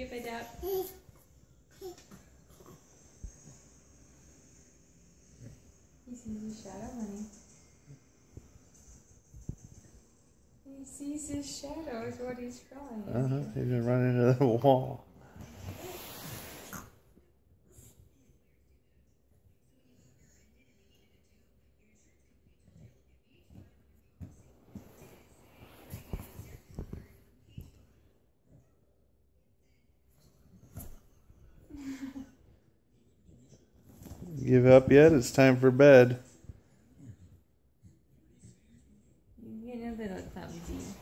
Give it up. He sees his shadow, honey. He sees his shadow is what he's trying. Uh huh. He's gonna run into the wall. give up yet. It's time for bed. You're a little clumsy.